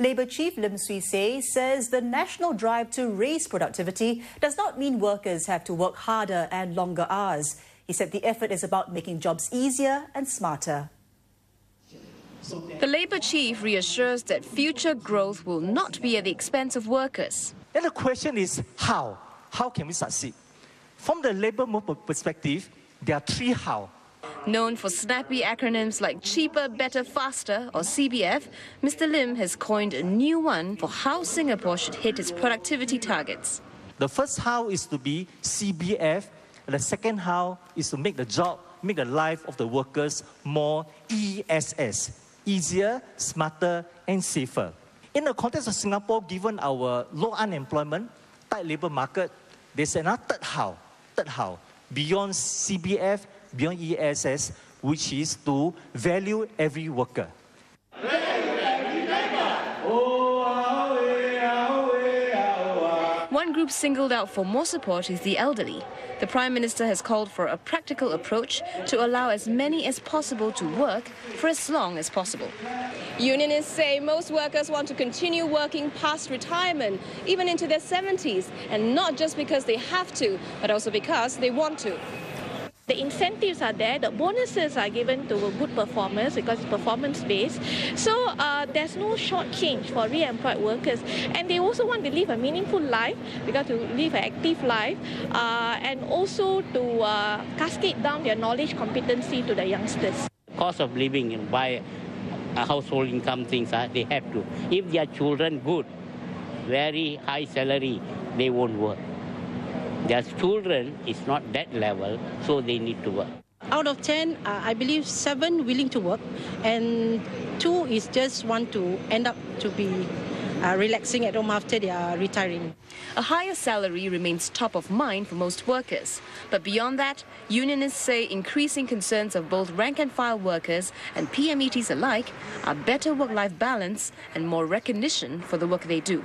Labour Chief Lim Swee Say says the national drive to raise productivity does not mean workers have to work harder and longer hours. He said the effort is about making jobs easier and smarter. The Labour chief reassures that future growth will not be at the expense of workers. Then the question is how? How can we succeed? From the Labour movement perspective, there are three how. Known for snappy acronyms like Cheaper, Better, Faster or CBF, Mr. Lim has coined a new one for how Singapore should hit its productivity targets. The first how is to be CBF, and the second how is to make the job, make the life of the workers more ESS, easier, smarter, and safer. In the context of Singapore, given our low unemployment, tight labor market, there's another third how, third how, beyond CBF, beyond ESS, which is to value every worker. One group singled out for more support is the elderly. The Prime Minister has called for a practical approach to allow as many as possible to work for as long as possible. Unionists say most workers want to continue working past retirement, even into their 70s, and not just because they have to, but also because they want to. The incentives are there, the bonuses are given to good performers because it's performance based. So uh, there's no short change for re employed workers. And they also want to live a meaningful life because to live an active life uh, and also to uh, cascade down their knowledge competency to the youngsters. Cost of living a household income things, uh, they have to. If their children good, very high salary, they won't work. Their children is not that level, so they need to work. Out of 10, uh, I believe 7 willing to work and 2 is just want to end up to be uh, relaxing at home after they are retiring. A higher salary remains top of mind for most workers. But beyond that, unionists say increasing concerns of both rank and file workers and PMETs alike are better work-life balance and more recognition for the work they do.